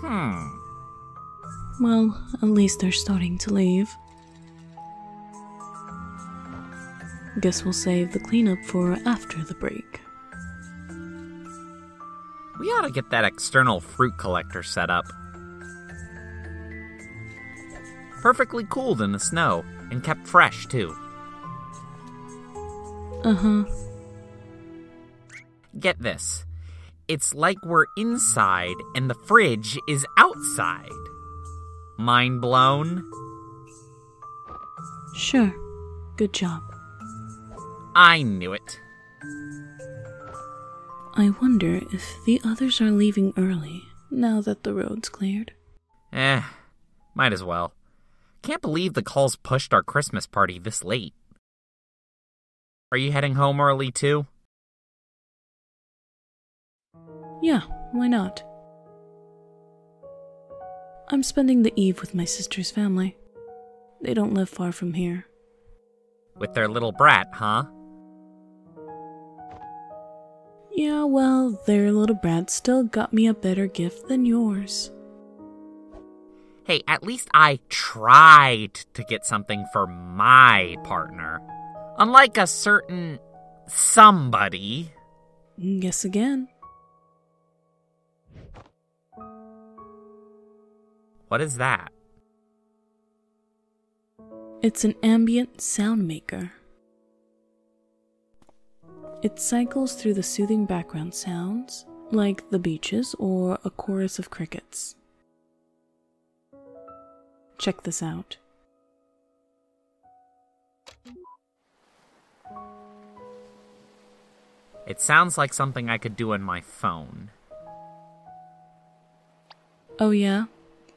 Hmm. Well, at least they're starting to leave. Guess we'll save the cleanup for after the break. We ought to get that external fruit collector set up. Perfectly cooled in the snow and kept fresh, too. Uh huh. Get this. It's like we're inside and the fridge is outside. Mind blown? Sure. Good job. I knew it. I wonder if the others are leaving early now that the road's cleared. Eh, might as well. Can't believe the calls pushed our Christmas party this late. Are you heading home early too? Yeah, why not? I'm spending the eve with my sister's family. They don't live far from here. With their little brat, huh? Yeah, well, their little brat still got me a better gift than yours. Hey, at least I tried to get something for my partner. Unlike a certain somebody. Guess again. What is that? It's an ambient sound maker. It cycles through the soothing background sounds, like the beaches or a chorus of crickets. Check this out. It sounds like something I could do on my phone. Oh, yeah?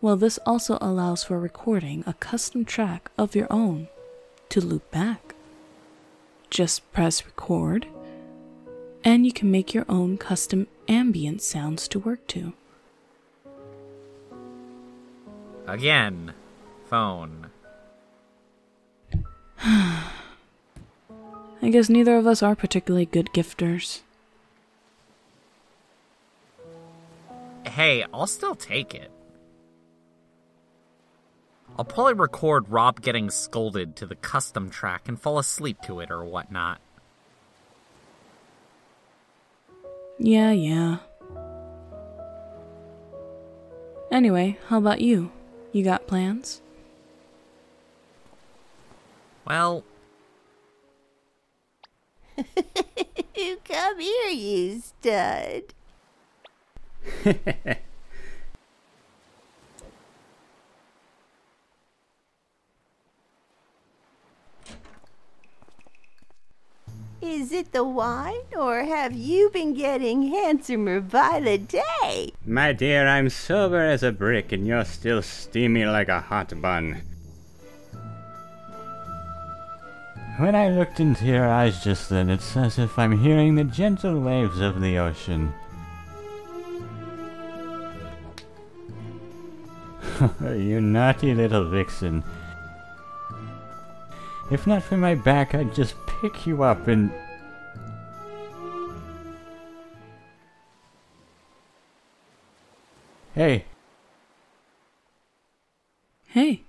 Well, this also allows for recording a custom track of your own to loop back. Just press record, and you can make your own custom ambient sounds to work to. Again, phone. I guess neither of us are particularly good gifters. Hey, I'll still take it. I'll probably record Rob getting scolded to the custom track and fall asleep to it or whatnot. Yeah, yeah. Anyway, how about you? You got plans? Well, Come here, you stud. Is it the wine, or have you been getting handsomer by the day? My dear, I'm sober as a brick and you're still steamy like a hot bun. When I looked into your eyes just then, it's as if I'm hearing the gentle waves of the ocean. you naughty little vixen. If not for my back, I'd just pick you up and. Hey, Hey,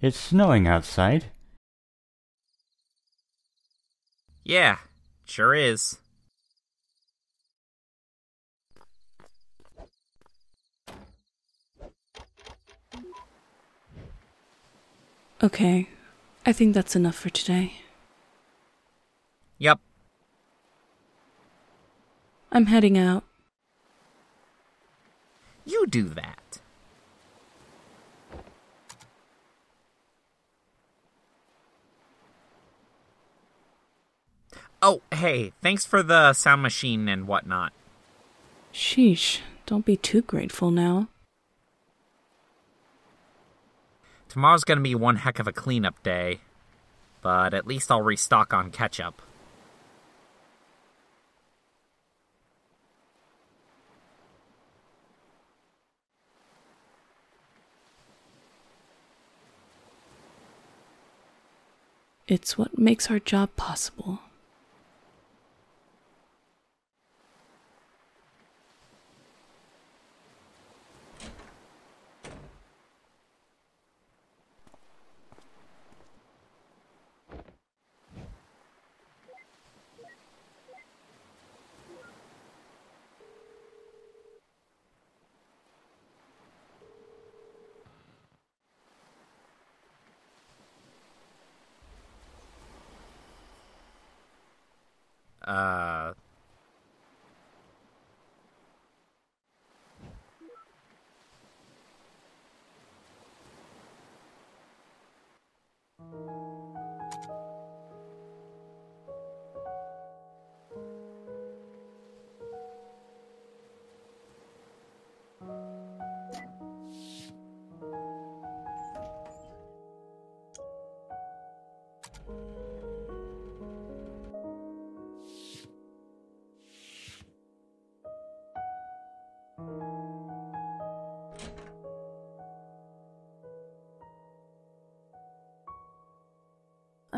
it's snowing outside. yeah, sure is. Okay. I think that's enough for today. Yep. I'm heading out. You do that. Oh, hey, thanks for the sound machine and whatnot. Sheesh, don't be too grateful now. Tomorrow's gonna be one heck of a cleanup day, but at least I'll restock on ketchup. It's what makes our job possible.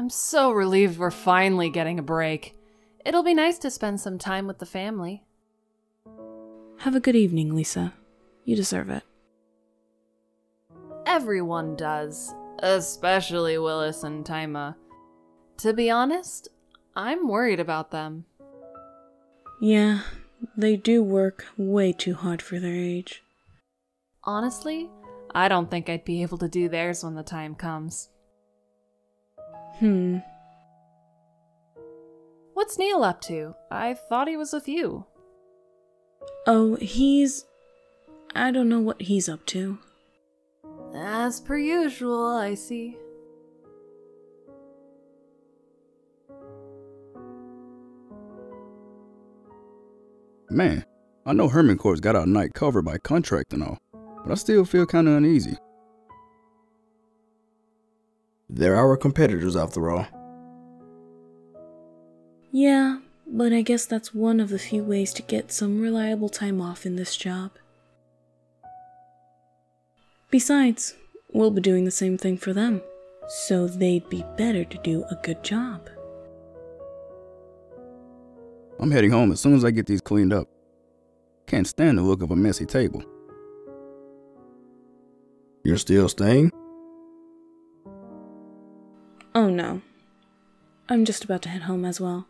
I'm so relieved we're finally getting a break. It'll be nice to spend some time with the family. Have a good evening, Lisa. You deserve it. Everyone does, especially Willis and Taima. To be honest, I'm worried about them. Yeah, they do work way too hard for their age. Honestly, I don't think I'd be able to do theirs when the time comes. Hmm. What's Neil up to? I thought he was with you. Oh, he's. I don't know what he's up to. As per usual, I see. Man, I know Herman Court's got our night covered by contract and all, but I still feel kinda uneasy. They're our competitors after all. Yeah, but I guess that's one of the few ways to get some reliable time off in this job. Besides, we'll be doing the same thing for them, so they'd be better to do a good job. I'm heading home as soon as I get these cleaned up. Can't stand the look of a messy table. You're still staying? Oh no. I'm just about to head home as well.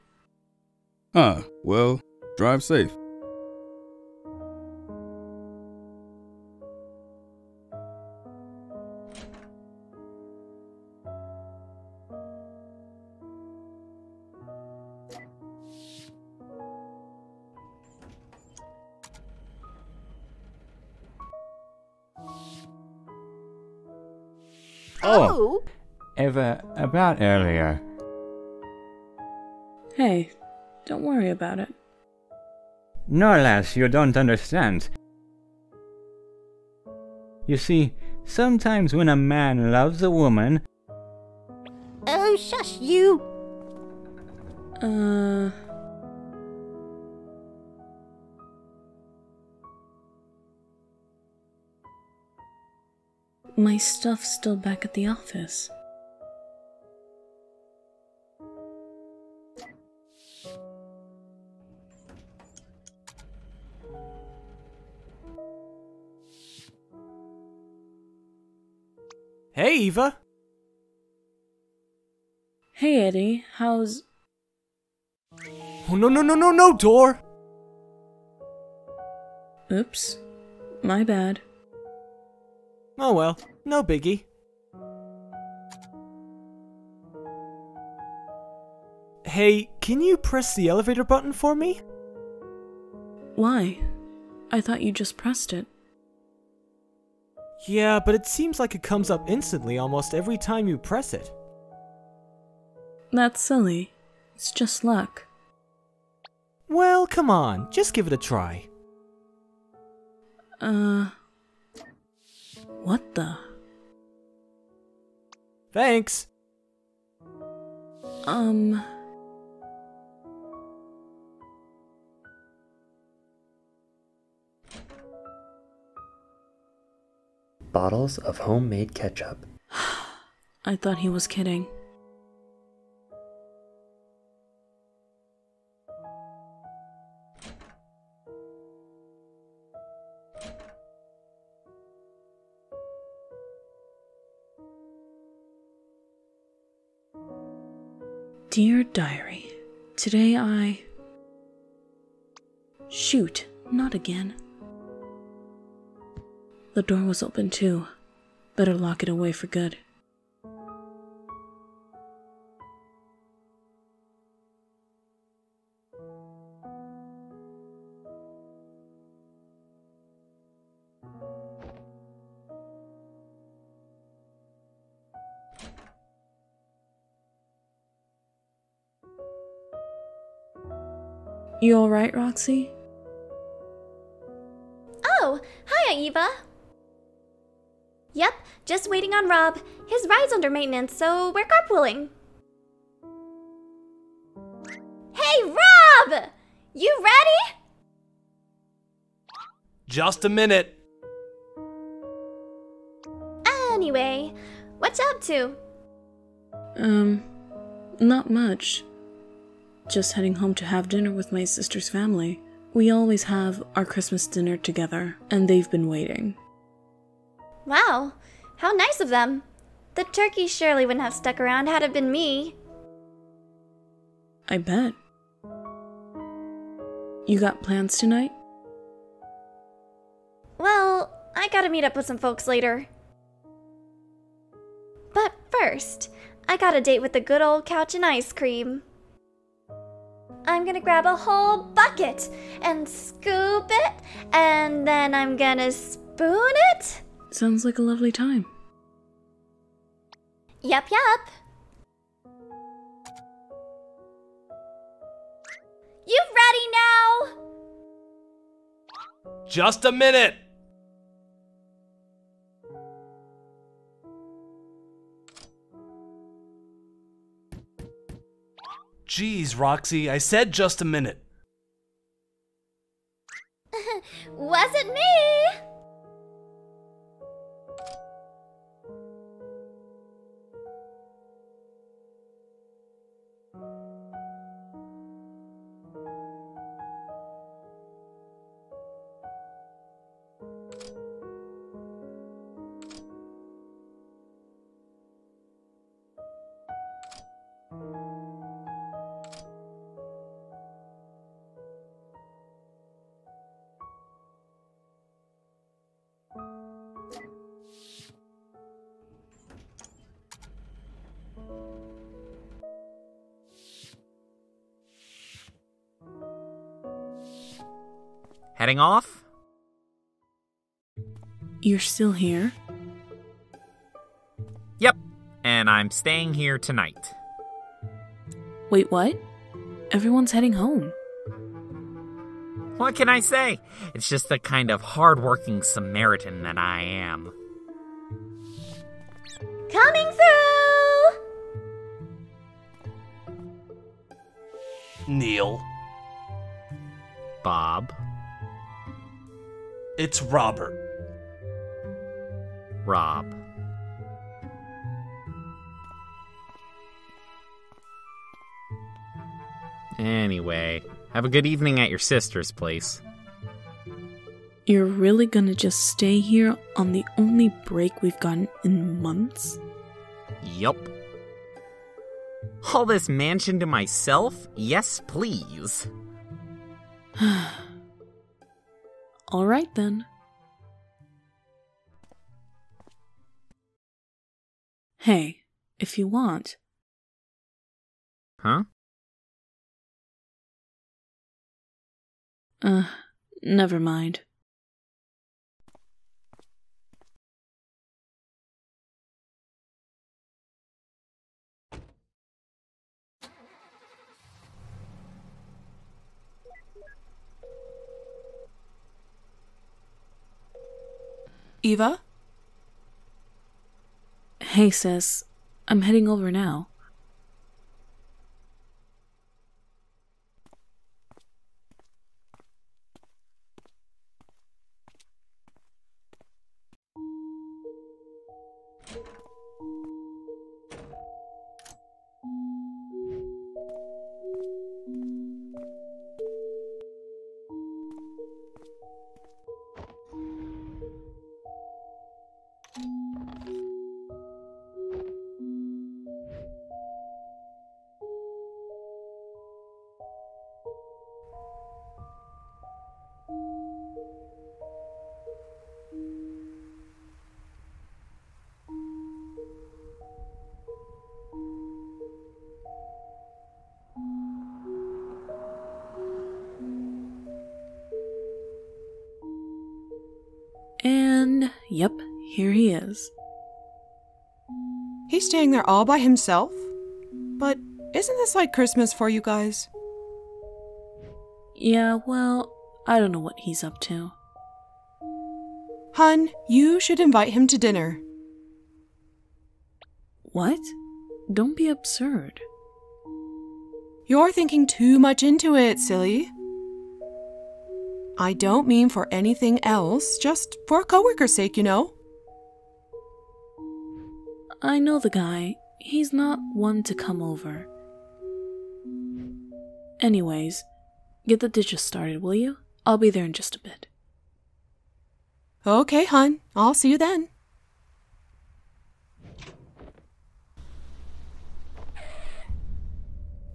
Ah, well, drive safe. About earlier. Hey, don't worry about it. No, lass, you don't understand. You see, sometimes when a man loves a woman, Oh, shush you! Uh. My stuff's still back at the office. Eva. Hey, Eddie, how's. Oh, no, no, no, no, no, door. Oops. My bad. Oh, well, no biggie. Hey, can you press the elevator button for me? Why? I thought you just pressed it. Yeah, but it seems like it comes up instantly almost every time you press it. That's silly. It's just luck. Well, come on, just give it a try. Uh. What the? Thanks. Um. Bottles of homemade ketchup. I thought he was kidding. Dear Diary, today I. Shoot, not again. The door was open too. Better lock it away for good. You alright, Roxie? Oh, hi, Eva. Yep, just waiting on Rob. His ride's under maintenance, so we're carpooling. Hey, Rob! You ready? Just a minute. Anyway, what's up to? Um, not much. Just heading home to have dinner with my sister's family. We always have our Christmas dinner together, and they've been waiting. Wow, how nice of them. The turkey surely wouldn't have stuck around had it been me. I bet. You got plans tonight? Well, I gotta meet up with some folks later. But first, I got a date with the good old couch and ice cream. I'm gonna grab a whole bucket and scoop it, and then I'm gonna spoon it. Sounds like a lovely time. Yup, yup. You ready now? Just a minute. Geez, Roxie, I said just a minute. Heading off? You're still here? Yep, and I'm staying here tonight. Wait, what? Everyone's heading home. What can I say? It's just the kind of hardworking Samaritan that I am. Coming through! Neil. Bob. It's Robert. Rob. Anyway, have a good evening at your sister's place. You're really gonna just stay here on the only break we've gotten in months? Yup. All this mansion to myself? Yes, please. Alright then. Hey, if you want. Huh? Uh, never mind. Eva? Hey, sis. I'm heading over now. Here he is. He's staying there all by himself? But isn't this like Christmas for you guys? Yeah, well, I don't know what he's up to. Hun, you should invite him to dinner. What? Don't be absurd. You're thinking too much into it, silly. I don't mean for anything else, just for a coworker's sake, you know. I know the guy. He's not one to come over. Anyways, get the dishes started, will you? I'll be there in just a bit. Okay, hun. I'll see you then.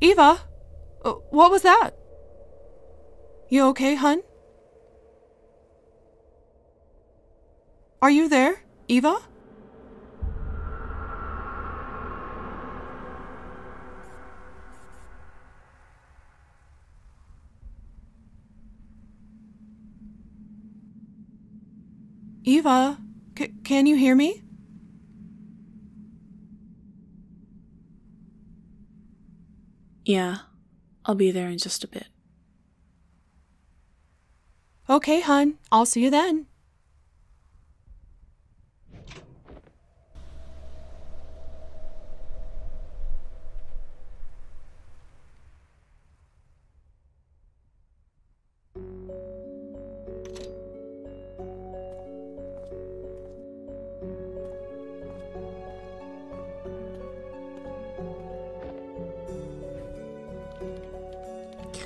Eva? Uh, what was that? You okay, hun? Are you there, Eva? Eva, c- can you hear me? Yeah, I'll be there in just a bit. Okay, hun. I'll see you then.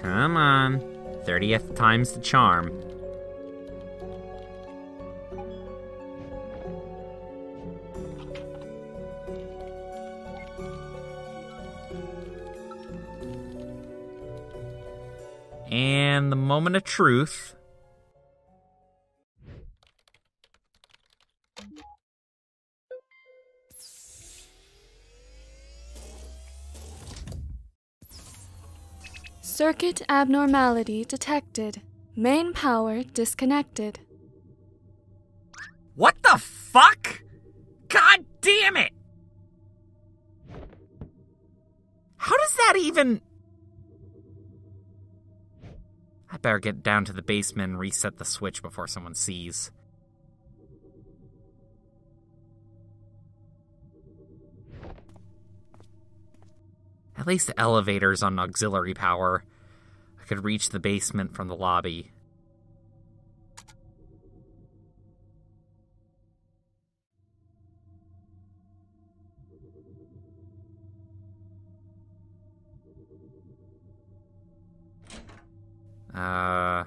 Come on. 30th time's the charm. And the moment of truth. Circuit abnormality detected. Main power disconnected. What the fuck? God damn it! How does that even. I better get down to the basement and reset the switch before someone sees. At least the elevator's on auxiliary power. Could reach the basement from the lobby. Uh.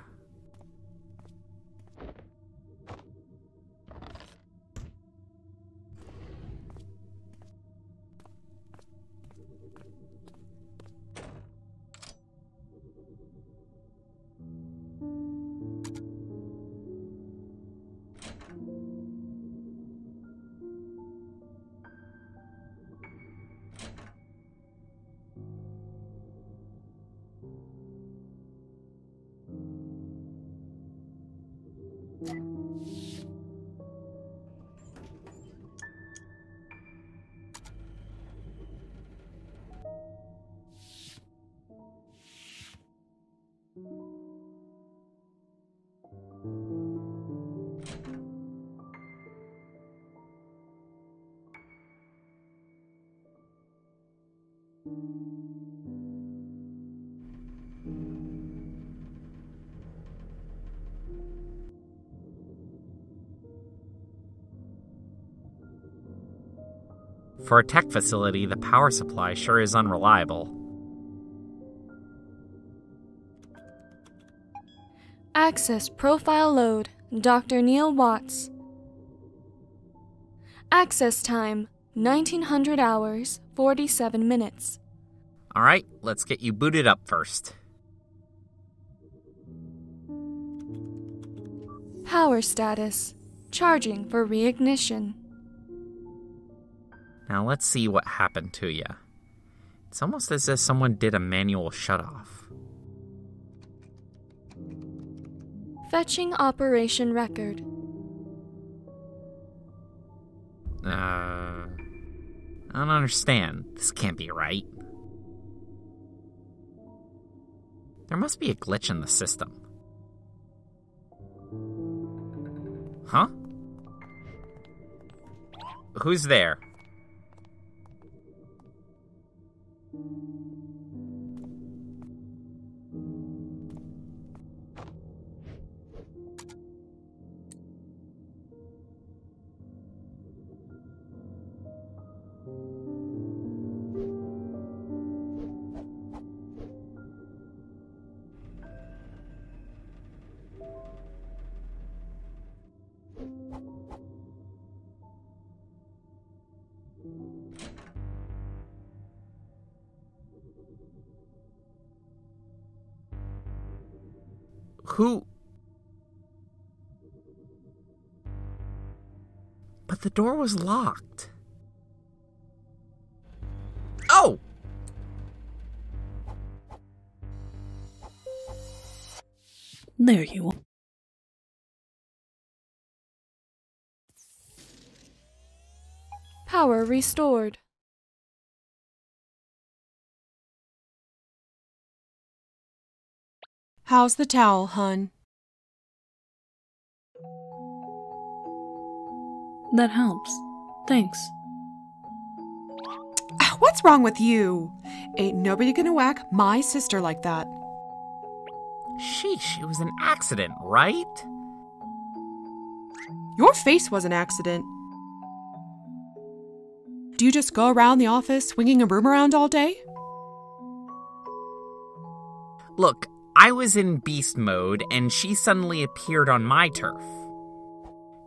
For a tech facility, the power supply sure is unreliable. Access profile load. Dr. Neil Watts. Access time 1900 hours 47 minutes. Alright, let's get you booted up first. Power status. Charging for reignition. Now let's see what happened to you. It's almost as if someone did a manual shutoff. Fetching operation record. Uh. I don't understand. This can't be right. There must be a glitch in the system. Huh? Who's there? thank you Who? But the door was locked. Oh! There you are. Power restored. How's the towel, hun? That helps. Thanks. Ah, What's wrong with you? Ain't nobody gonna whack my sister like that. Sheesh, it was an accident, right? Your face was an accident. Do you just go around the office swinging a broom around all day? Look, I was in beast mode and she suddenly appeared on my turf.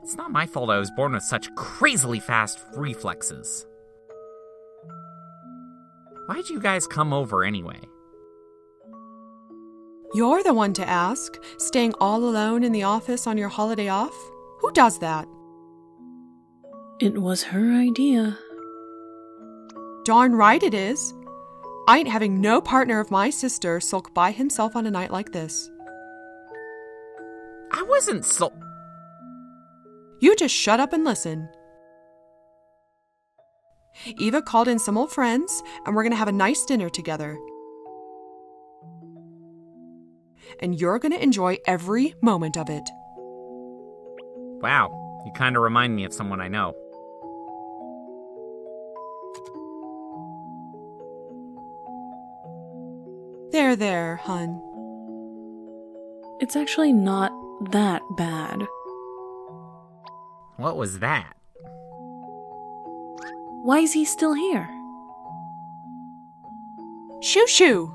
It's not my fault I was born with such crazily fast reflexes. Why'd you guys come over anyway? You're the one to ask, staying all alone in the office on your holiday off? Who does that? It was her idea. Darn right it is. I ain't having no partner of my sister sulk by himself on a night like this. I wasn't so. You just shut up and listen. Eva called in some old friends, and we're gonna have a nice dinner together. And you're gonna enjoy every moment of it. Wow, you kind of remind me of someone I know. There, there, hun. It's actually not that bad. What was that? Why is he still here? Shoo shoo!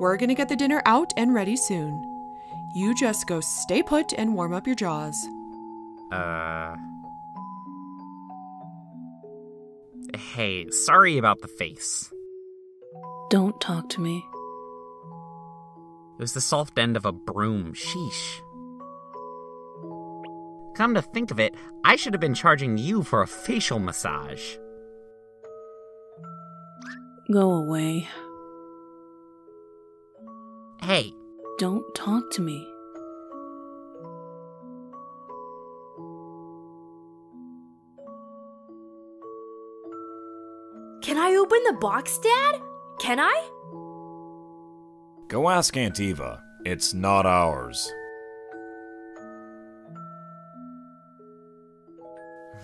We're gonna get the dinner out and ready soon. You just go stay put and warm up your jaws. Uh. Hey, sorry about the face. Don't talk to me. It was the soft end of a broom. Sheesh. Come to think of it, I should have been charging you for a facial massage. Go away. Hey, Don't talk to me. Open the box, Dad? Can I? Go ask Aunt Eva. It's not ours.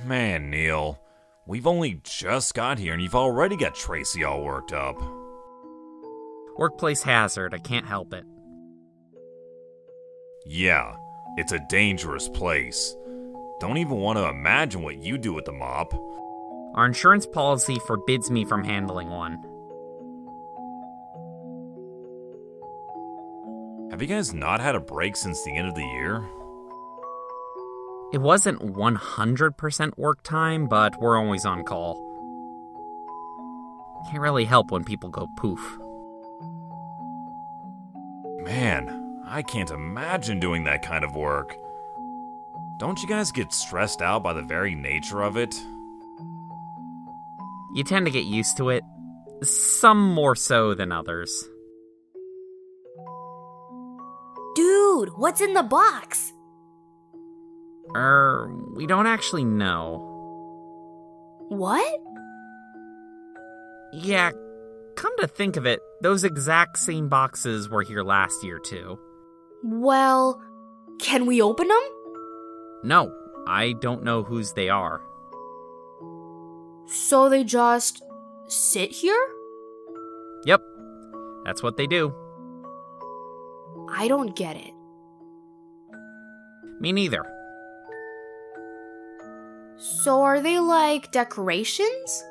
Man, Neil, we've only just got here and you've already got Traci all worked up. workplace hazard, I can't help it. Yeah, it's a dangerous place. Don't even want to imagine what you do with the mop. Our insurance policy forbids me from handling one. Have you guys not had a break since the end of the year? It wasn't 100% work time, but we're always on call. Can't really help when people go poof. Man, I can't imagine doing that kind of work. Don't you guys get stressed out by the very nature of it? You tend to get used to it, some more so than others. Dude, what's in the box? Er, we don't actually know. What? Yeah, come to think of it, those exact same boxes were here last year, too. Well, can we open them? No, I don't know whose they are. So they just sit here? Yep, that's what they do. I don't get it. Me neither. So are they like decorations?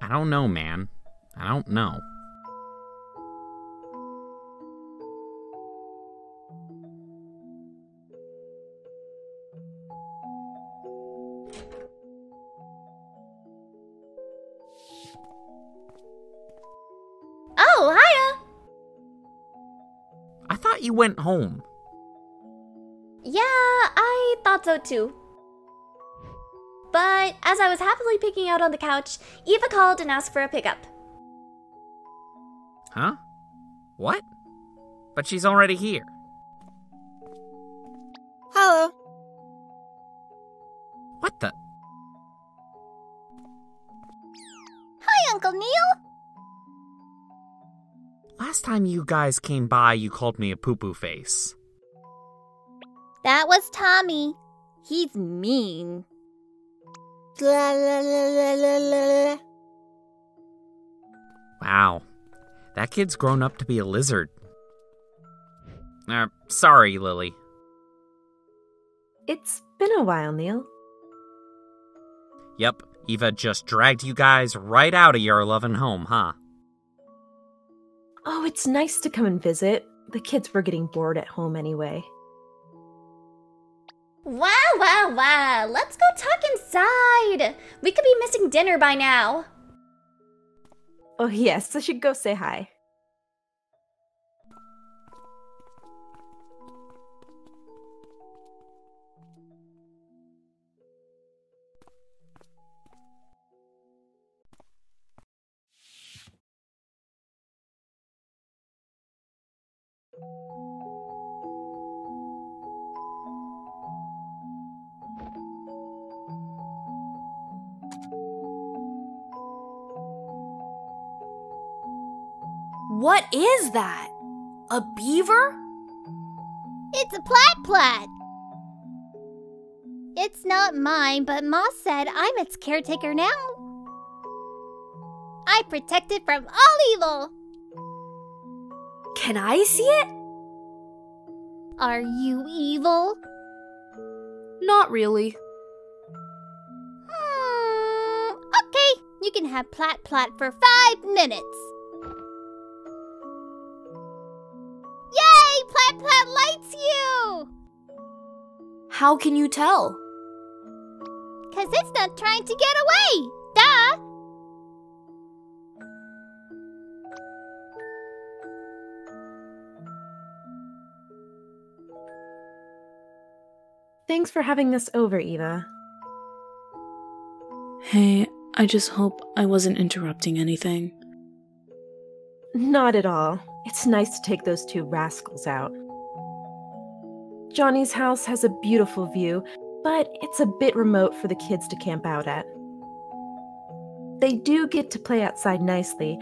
I don't know, man. I don't know. You went home. Yeah, I thought so too. But as I was happily picking out on the couch, Eva called and asked for a pickup. Huh? What? But she's already here. Time you guys came by, you called me a poo poo face. That was Tommy. He's mean. La, la, la. Wow. That kid's grown up to be a lizard. Uh, sorry, Lily. It's been a while, Neil. Yep, Eva just dragged you guys right out of your loving home, huh? Oh, it's nice to come and visit. The kids were getting bored at home anyway. Wow, wow, wow. Let's go talk inside. We could be missing dinner by now. Oh, yes, I should go say hi. Is that? A beaver? It's a plat plat. It's not mine, but Ma said I'm its caretaker now. I protect it from all evil. Can I see it? Are you evil? Not really. Hmm, okay, you can have Plat Plat for five minutes. Yay! Plat Plat likes you! How can you tell? Cause it's not trying to get away! Duh! Thanks for having us over, Eva. Hey, I just hope I wasn't interrupting anything. Not at all. It's nice to take those two rascals out. Johnny's house has a beautiful view, but it's a bit remote for the kids to camp out at. They do get to play outside nicely,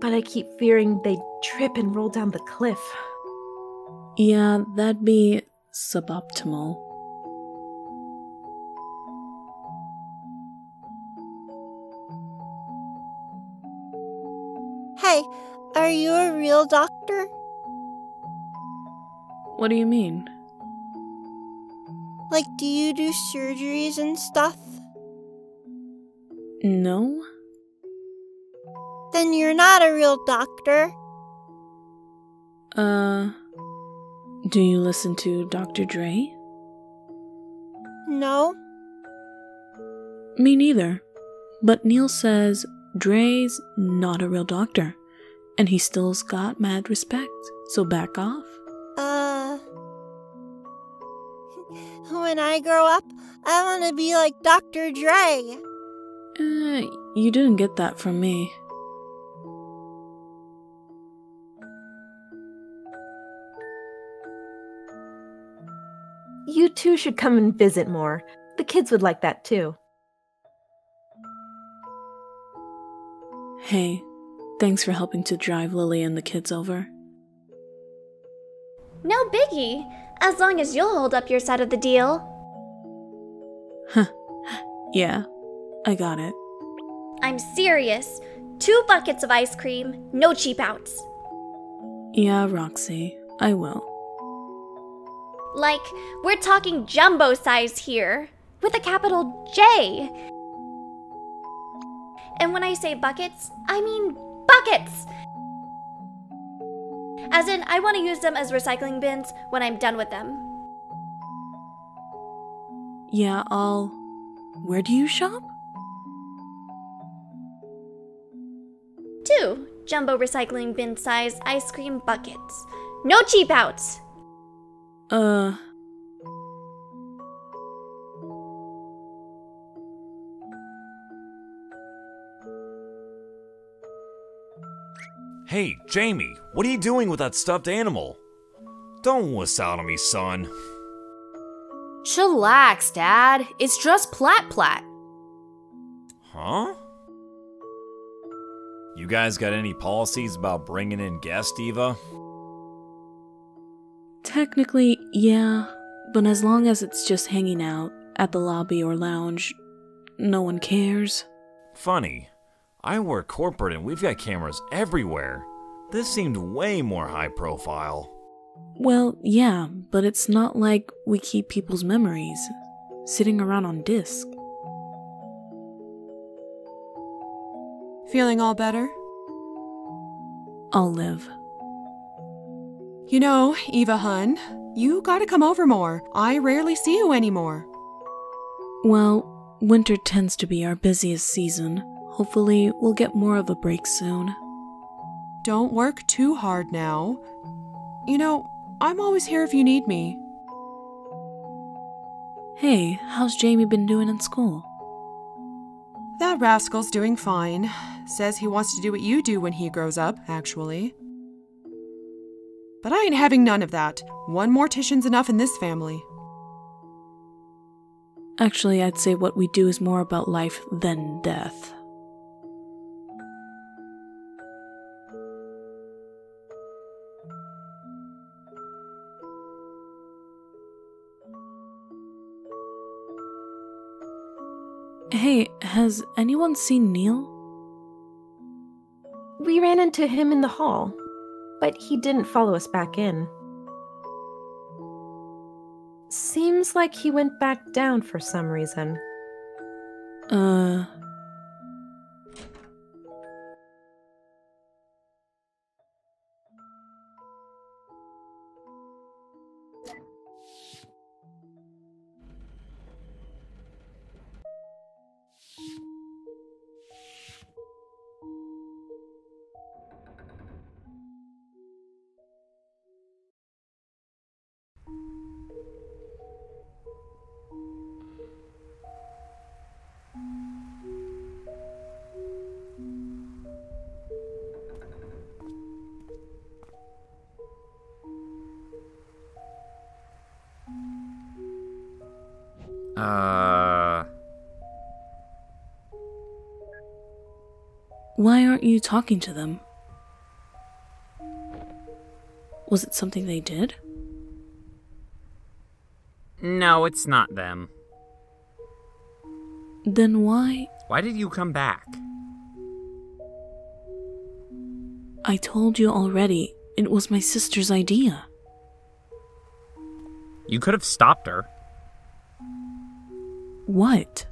but I keep fearing they'd trip and roll down the cliff. Yeah, that'd be suboptimal. Hey, are you a real doctor? What do you mean? Like, do you do surgeries and stuff? No? Then you're not a real doctor. Uh. Do you listen to Dr. Dre? No. Me neither. But Neil says Dre's not a real doctor, and he still's got mad respect, so back off. Uh. When I grow up, I want to be like Dr. Dre. Uh, you didn't get that from me. You two should come and visit more. The kids would like that too. Hey, Thanks for helping to drive Lily and the kids over. No biggie, as long as you'll hold up your side of the deal. Huh. yeah, I got it. I'm serious. Two buckets of ice cream, no cheap outs. Yeah, Roxie, I will. Like, we're talking jumbo size here, with a capital J. And when I say buckets, I mean buckets! As in, I want to use them as recycling bins when I'm done with them. Yeah, I'll. Where do you shop? Two jumbo recycling bin size ice cream buckets. No cheap outs! Uh. Hey, Jamie, what are you doing with that stuffed animal? Don't wuss out on me, son. Chillax, Dad. It's just Plat Plat. Huh? You guys got any policies about bringing in guests, Eva? Technically, yeah, but as long as it's just hanging out at the lobby or lounge, no one cares. Funny. I work corporate and we've got cameras everywhere. This seemed way more high profile. Well, yeah, but it's not like we keep people's memories sitting around on disk. Feeling all better? I'll live. You know, Eva Hun, you gotta come over more. I rarely see you anymore. Well, winter tends to be our busiest season. Hopefully, we'll get more of a break soon. Don't work too hard now. You know, I'm always here if you need me. Hey, how's Jamie been doing in school? That rascal's doing fine. Says he wants to do what you do when he grows up, actually. But I ain't having none of that. One mortician's enough in this family. Actually, I'd say what we do is more about life than death. Hey, has anyone seen Neil? We ran into him in the hall, but he didn't follow us back in. Seems like he went back down for some reason. Uh. Uh. Why aren't you talking to them? Was it something they did? No, it's not them. Then why? Why did you come back? I told you already, it was my sister's idea. You could have stopped her. What?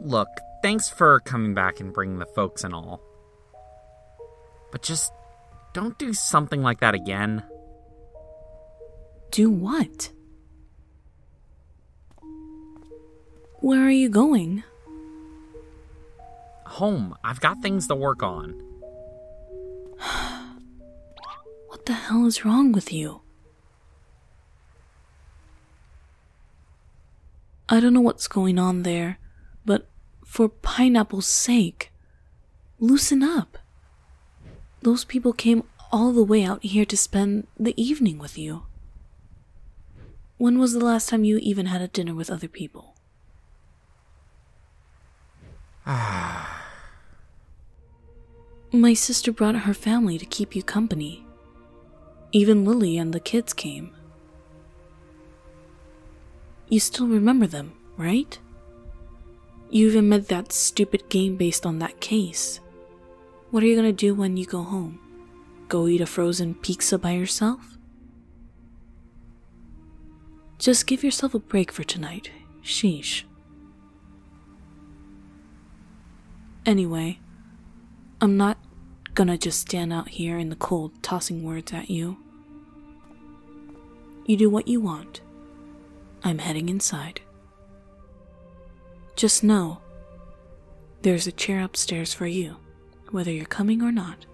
Look, thanks for coming back and bringing the folks and all. But just don't do something like that again. Do what? Where are you going? Home. I've got things to work on. What the hell is wrong with you? I don't know what's going on there, but for pineapple's sake, loosen up. Those people came all the way out here to spend the evening with you. When was the last time you even had a dinner with other people? My sister brought her family to keep you company. Even Lily and the kids came. You still remember them, right? You even made that stupid game based on that case. What are you gonna do when you go home? Go eat a frozen pizza by yourself? Just give yourself a break for tonight. Sheesh. Anyway, I'm not gonna just stand out here in the cold tossing words at you. You do what you want. I'm heading inside. Just know there's a chair upstairs for you, whether you're coming or not.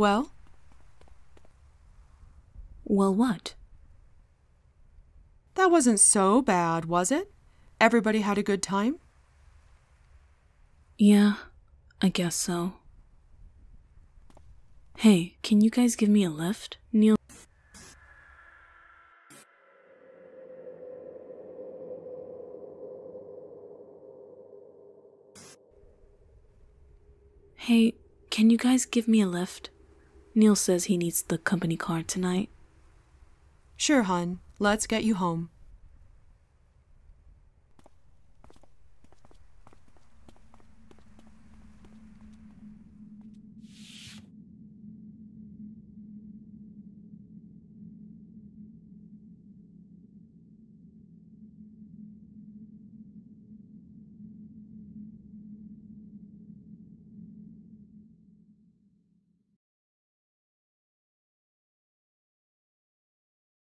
Well? Well, what? That wasn't so bad, was it? Everybody had a good time? Yeah, I guess so. Hey, can you guys give me a lift? Neil. Hey, can you guys give me a lift? Neil says he needs the company car tonight. Sure, hon. Let's get you home.